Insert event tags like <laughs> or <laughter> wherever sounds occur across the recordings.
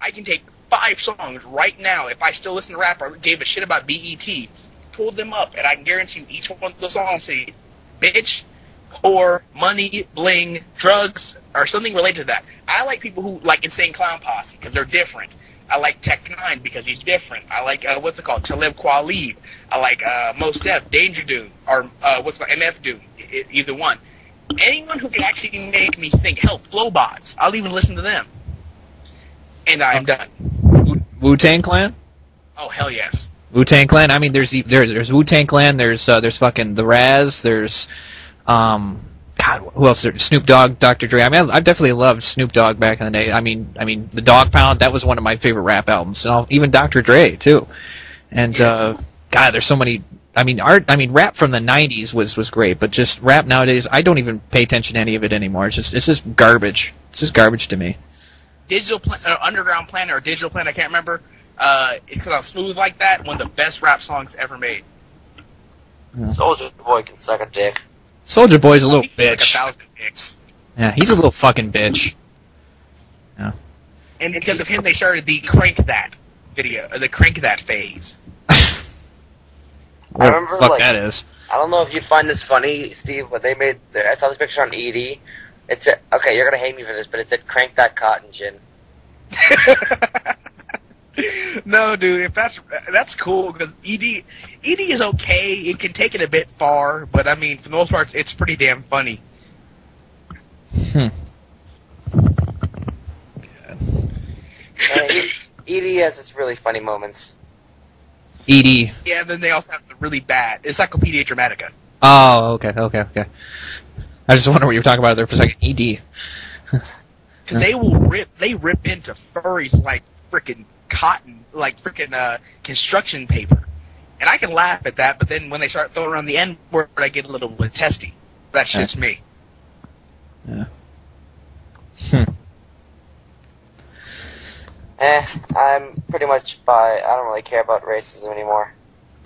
I can take five songs right now if I still listen to rap or gave a shit about BET, pull them up, and I can guarantee you each one of the songs say, bitch, whore, money, bling, drugs, or something related to that. I like people who like Insane Clown Posse because they're different. I like Tech Nine because he's different. I like uh, what's it called, Talib Kweli. I like uh, Mos Def, Danger Doom, or uh, what's it called, MF Doom. Either one. Anyone who can actually make me think, hell, Flobots. I'll even listen to them. And I'm done. Wu Tang Clan. Oh hell yes. Wu Tang Clan. I mean, there's e- there's there's Wu Tang Clan. There's uh, there's fucking the Raz. There's um, God, who else? There? Snoop Dogg, Dr. Dre. I mean, I, I definitely loved Snoop Dogg back in the day. I mean, I mean, the Dog Pound. That was one of my favorite rap albums, and all, even Dr. Dre too. And uh, God, there's so many. I mean, art. I mean, rap from the '90s was was great, but just rap nowadays, I don't even pay attention to any of it anymore. It's just it's just garbage. It's just garbage to me. Digital Pla- uh, Underground Planet or Digital Planet, I can't remember. Uh, because I'm smooth like that. One of the best rap songs ever made. Soulja Boy can suck a dick. Soulja Boy's a little He gets Like a bitch. thousand dicks. Yeah, he's a little fucking bitch. Yeah. And because of him, they started the Crank That video, uh, the Crank That phase. What the remember, fuck like- that is. I don't know if you'd find this funny, Steve, but they made. I saw this picture on ED. It said, okay, you're gonna hate me for this, but it said "Crank that cotton gin." <laughs> no, dude, if that's that's cool because ED ED is okay. It can take it a bit far, but I mean, for the most part, it's pretty damn funny. Hmm. Uh, E- ED has its really funny moments. Ed. Yeah, then they also have the really bad Encyclopedia Dramatica. Oh, okay, okay, okay. I just wonder what you were talking about there for a second. E Ed. Because <laughs> they will rip, they rip into furries like freaking cotton, like freaking uh, construction paper. And I can laugh at that, but then when they start throwing around the N word, I get a little bit testy. That's just me. Yeah. Hmm. Eh, I'm pretty much by. I don't really care about racism anymore.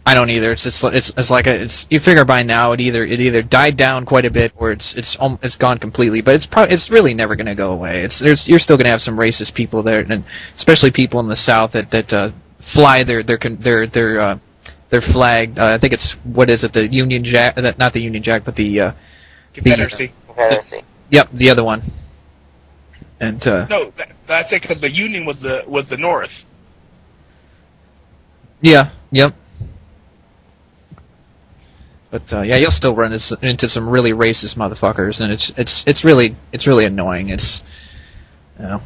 I don't either. It's it's it's, it's like a, it's you figure by now it either it either died down quite a bit or it's it's um, it's gone completely. But it's probably it's really never going to go away. It's there's you're still going to have some racist people there, and especially people in the South that that uh, fly their their their their uh, their flag. Uh, I think it's what is it the Union Jack? uh, Not the Union Jack, but the uh, Confederacy. Confederacy. yep the other one. And uh, No, that, that's it. Because the Union was the was the North. Yeah, yep. But uh, yeah, you'll still run into some really racist motherfuckers, and it's it's it's really it's really annoying. It's you know,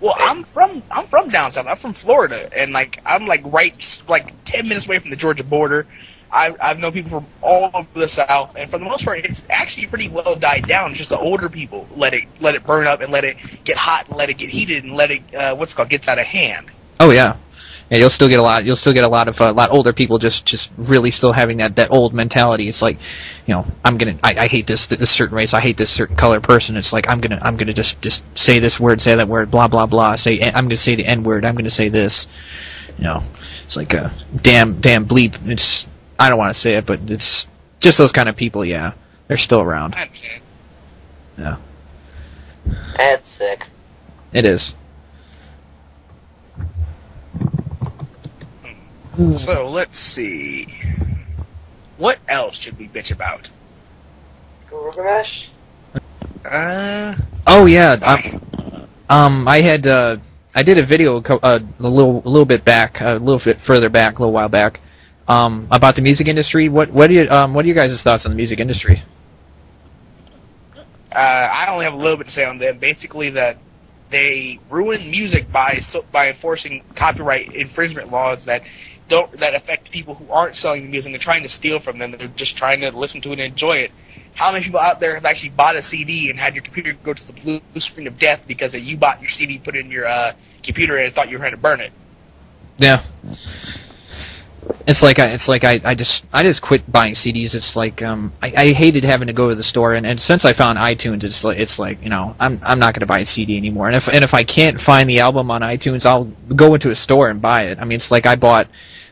Well, I'm from I'm from down south. I'm from Florida, and like I'm like right like ten minutes away from the Georgia border. I've I've known people from all over the South, and for the most part, it's actually pretty well died down. It's just the older people let it let it burn up and let it get hot and let it get heated and let it uh, what's it called gets out of hand. oh yeah, yeah. You'll still get a lot. You'll still get a lot of uh, a lot older people just just really still having that that old mentality. It's like, you know, I'm gonna I, I hate this this certain race. I hate this certain color person. It's like I'm gonna I'm gonna just just say this word, say that word, blah blah blah. Say eh, I'm gonna say the n word. I'm gonna say this. You know, it's like a damn damn bleep. It's I don't want to say it, but it's just those kind of people. Yeah, they're still around. Yeah, That's sick. it is. So let's see. What else should we bitch about? Gilgamesh? Uh, Oh yeah, I, um, I had uh, I did a video a co- uh, a little a little bit back, a little bit further back, a little while back, um, about the music industry. What what do you um, what are you guys' thoughts on the music industry? uh, I only have a little bit to say on them. Basically, that they ruin music by so, by enforcing copyright infringement laws that don't that affect people who aren't selling the music. They're trying to steal from them. They're just trying to listen to it and enjoy it. How many people out there have actually bought a CD and had your computer go to the blue screen of death because you bought your CD, put it in your uh, computer, and thought you were going to burn it? Yeah. It's like I, it's like I, I just I just quit buying CDs. It's like um I, I hated having to go to the store and, and since I found iTunes it's like it's like you know I'm I'm not gonna buy a CD anymore and if and if I can't find the album on iTunes I'll go into a store and buy it. I mean it's like I bought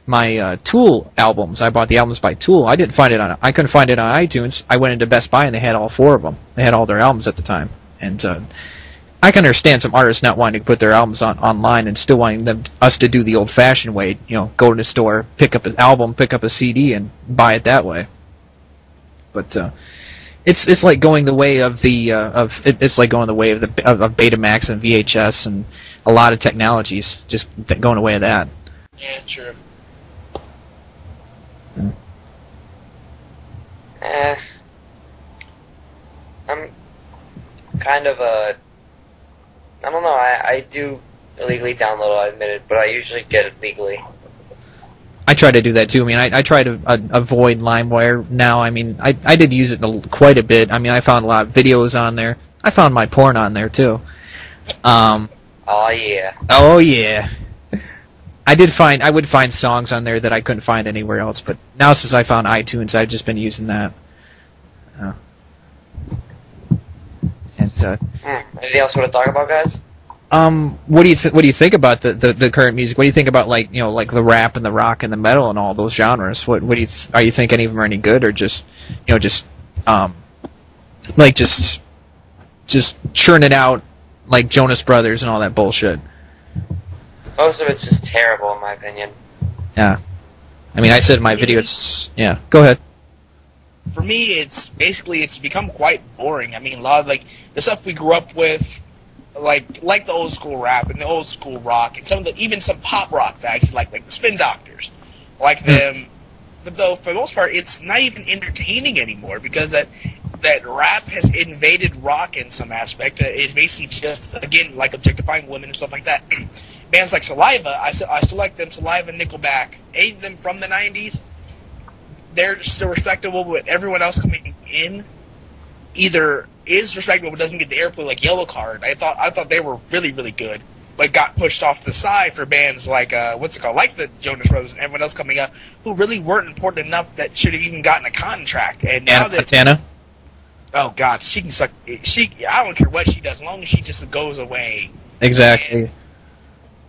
my uh, Tool albums. I bought the albums by Tool. I didn't find it on I couldn't find it on iTunes. I went into Best Buy and they had all four of them. They had all their albums at the time and uh, I can understand some artists not wanting to put their albums on online and still wanting them us to do the old-fashioned way. You know, go to the store, pick up an album, pick up a CD, and buy it that way. But uh, it's it's like going the way of the uh, of it, it's like going the way of the of, of Betamax and VHS and a lot of technologies just th- going away of that. Yeah, true. Eh. I'm kind of a. I don't know. I, I do illegally download. I admit it, but I usually get it legally. I try to do that too. I mean, I, I try to uh, avoid LimeWire now. I mean, I I did use it a, quite a bit. I mean, I found a lot of videos on there. I found my porn on there too. Um, Oh yeah. oh yeah. I did find I would find songs on there that I couldn't find anywhere else, but now since I found iTunes, I've just been using that. Uh, uh, Hmm. Anything else you want to talk about, guys? um, what do you th- what do you think about the, the, the current music? What do you think about like you know like the rap and the rock and the metal and all those genres? What what do you th- are you think any of them are any good or just you know just um like just just churning out like Jonas Brothers and all that bullshit? Most of it's just terrible, in my opinion. Yeah. I mean, I said in my video, it's yeah. Go ahead. For me, it's basically it's become quite boring. I mean, a lot of like the stuff we grew up with, like like the old school rap and the old school rock, and some of the even some pop rock that I actually like, like the Spin Doctors, like Hmm. them. But though for the most part, it's not even entertaining anymore because that that rap has invaded rock in some aspect. Uh, It's basically just again like objectifying women and stuff like that. <clears throat> Bands like Saliva, I still, I still like them. Saliva, Nickelback, ain't them from the '90s. They're still respectable, but everyone else coming in either is respectable but doesn't get the airplay like Yellowcard. I thought I thought they were really really good, but got pushed off to the side for bands like uh, what's it called, like the Jonas Brothers and everyone else coming up who really weren't important enough that should have even gotten a contract. And now Anna that Montana. oh god, she can suck. She I don't care what she does, as long as she just goes away. Exactly.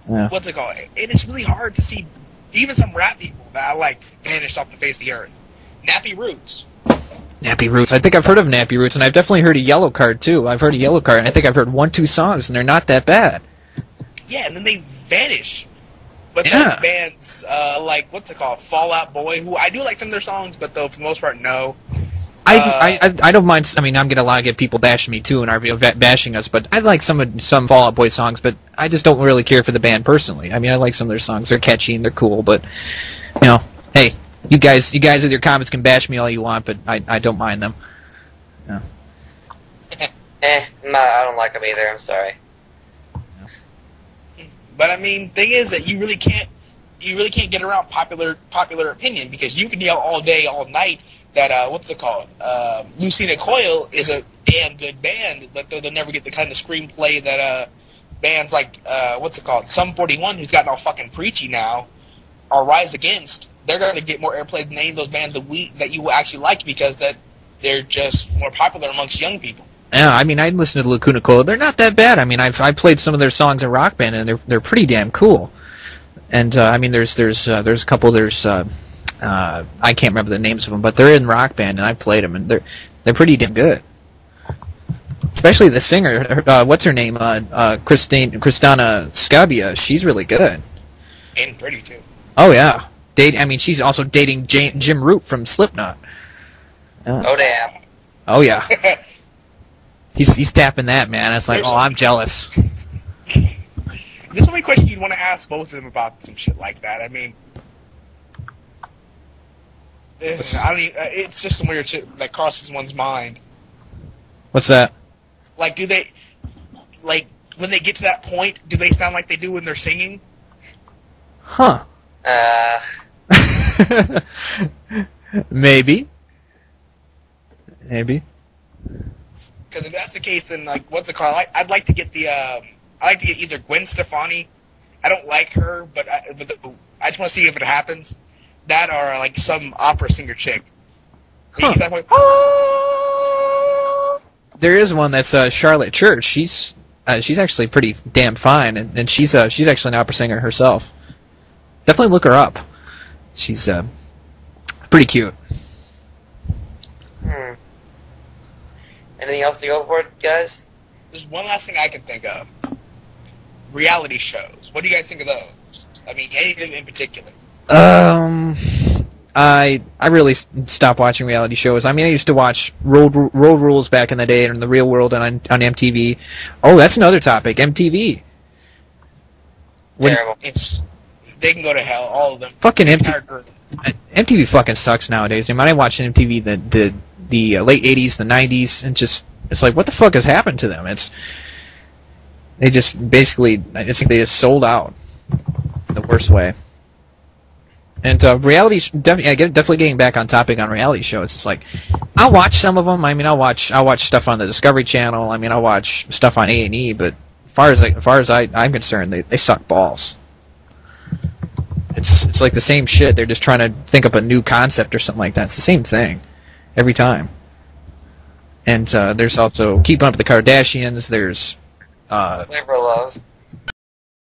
Yeah. What's it called? And it's really hard to see even some rap people that I like vanished off the face of the earth. Nappy Roots. Nappy Roots. I think I've heard of Nappy Roots, and I've definitely heard a Yellowcard too. I've heard a Yellowcard, and I think I've heard one, two songs, and they're not that bad. Yeah, and then they vanish. But Yeah. bands uh, like what's it called, Fall Out Boy, who I do like some of their songs, but though for the most part, no. I, Uh, I, I I don't mind. I mean, I'm gonna a lot of get people bashing me too in our video, bashing us, but I like some of some Fall Out Boy songs, but I just don't really care for the band personally. I mean, I like some of their songs; they're catchy and they're cool, but you know, hey, you guys, you guys with your comments can bash me all you want, but I, I don't mind them. <laughs> Eh, no, I don't like them either. I'm sorry. But I mean, thing is that you really can't you really can't get around popular popular opinion because you can yell all day, all night that uh, what's it called? Uh, Lacuna Coil is a damn good band, but they'll, never get the kind of screenplay that uh, bands like uh, what's it called? Sum 41, who's gotten all fucking preachy now, or Rise Against. They're going to get more airplay than any of those bands that we that you actually like because that they're just more popular amongst young people. Yeah, I mean, I listen to Lacuna Coil. They're not that bad. I mean, I've I played some of their songs in Rock Band, and they're they're pretty damn cool. And uh, I mean, there's there's uh, there's a couple. There's uh, uh, I can't remember the names of them, but they're in Rock Band, and I played them, and they're they're pretty damn good. Especially the singer. Uh, what's her name? Uh, uh, Christine Cristina Scabbia. She's really good. And pretty too. Oh yeah. Date. I mean, she's also dating J- Jim Root from Slipknot. Oh damn. Oh yeah. <laughs> He's he's tapping that man. It's like, There's- oh, I'm jealous. <laughs> There's so many questions you'd want to ask both of them about some shit like that. I mean, I don't. Even, uh, it's just some weird shit that crosses one's mind. What's that? Like, do they, like, when they get to that point, do they sound like they do when they're singing? Huh. Uh, <laughs> Maybe. Maybe. Because if that's the case, then like, what's it called? I, I'd like to get the. Um, I like to get either Gwen Stefani. I don't like her, but I, but the, I just want to see if it happens. That or like some opera singer chick. Huh. That point, "Ah!" There is one that's uh, Charlotte Church. She's uh, she's actually pretty damn fine, and, and she's uh, she's actually an opera singer herself. Definitely look her up. She's uh, pretty cute. hmm. Anything else to go for, guys? there's one last thing I can think of. Reality shows. What do you guys think of those? I mean, anything in particular? Um, I I really stopped watching reality shows. I mean, I used to watch Road Road Rules back in the day and the Real World on on MTV. Oh, that's another topic. MTV. When- Terrible. It's they can go to hell. All of them. Fucking The MTV. MTV fucking sucks nowadays. I mean, I watch MTV the the the uh, late '80s, the '90s, and just it's like, what the fuck has happened to them? It's they just basically, I think they just sold out the worst way. And uh, reality, def- definitely getting back on topic on reality shows. It's like I'll watch some of them. I mean, I'll watch I'll watch stuff on the Discovery Channel. I mean, I'll watch stuff on A and E. But as far as like, as far as I, I'm concerned, they they suck balls. It's it's like the same shit. They're just trying to think up a new concept or something like that. It's the same thing every time. And uh, there's also Keeping Up with the Kardashians. There's uh, Flavor Love.